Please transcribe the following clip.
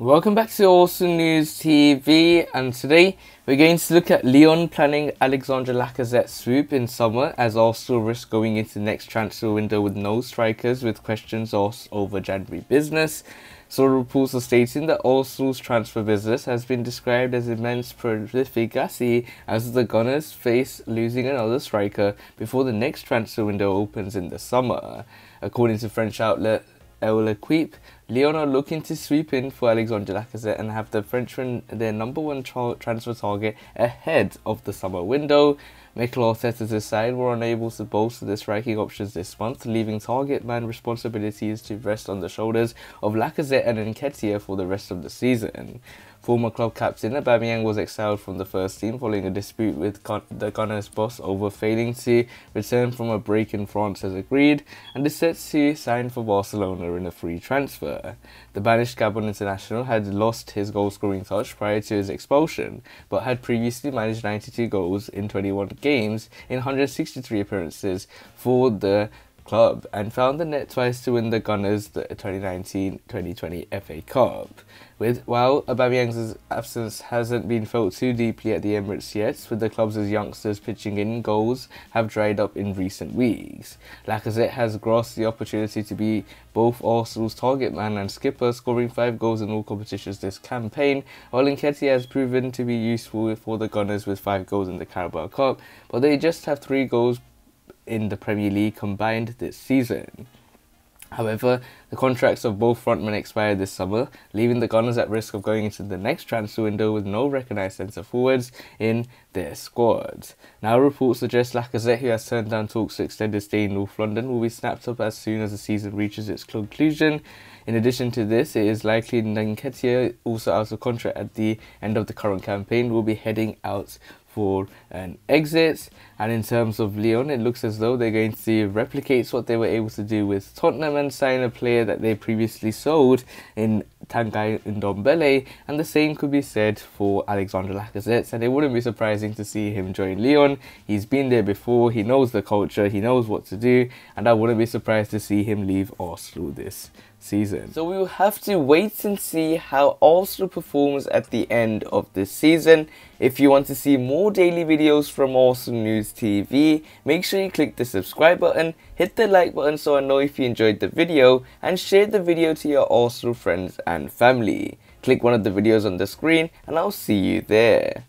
Welcome back to Arsenal News TV, and today we're going to look at Lyon planning Alexandre Lacazette swoop in summer as Arsenal risk going into the next transfer window with no strikers with questions over January business. So reports are stating that Arsenal's transfer business has been described as immense profligacy as the Gunners face losing another striker before the next transfer window opens in the summer. According to French outlet L'Equipe, Lyon are looking to sweep in for Alexandre Lacazette and have the Frenchman their number one tra transfer target ahead of the summer window. Mikel Arteta's side were unable to bolster their striking options this month, leaving target man responsibilities to rest on the shoulders of Lacazette and Nketiah for the rest of the season. Former club captain Aubameyang was exiled from the first team following a dispute with the Gunners boss over failing to return from a break in France as agreed, and is set to sign for Barcelona in a free transfer. The banished Gabon international had lost his goal-scoring touch prior to his expulsion, but had previously managed 92 goals in 21 games in 163 appearances for the club and found the net twice to win the Gunners the 2019-2020 FA Cup. With while Aubameyang's absence hasn't been felt too deeply at the Emirates yet, with the club's youngsters pitching in goals have dried up in recent weeks. Lacazette has grasped the opportunity to be both Arsenal's target man and skipper, scoring five goals in all competitions this campaign, while Nketiah has proven to be useful for the Gunners with five goals in the Carabao Cup, but they just have three goals in the Premier League combined this season. However, the contracts of both frontmen expired this summer, leaving the Gunners at risk of going into the next transfer window with no recognised centre forwards in their squad. Now reports suggest Lacazette, who has turned down talks to extend his stay in North London, will be snapped up as soon as the season reaches its conclusion. In addition to this, it is likely Nketiah, also out of contract at the end of the current campaign, will be heading out for an exit. And in terms of Lyon, it looks as though they're going to replicate what they were able to do with Tottenham and sign a player that they previously sold in Tanguy Ndombele. And the same could be said for Alexandre Lacazette. And it wouldn't be surprising to see him join Lyon. He's been there before, he knows the culture, he knows what to do. And I wouldn't be surprised to see him leave Arsenal this season. So we will have to wait and see how Arsenal performs at the end of this season. If you want to see more daily videos from Arsenal News TV, make sure you click the subscribe button, hit the like button so I know if you enjoyed the video, and share the video to your awesome friends and family. Click one of the videos on the screen and I'll see you there.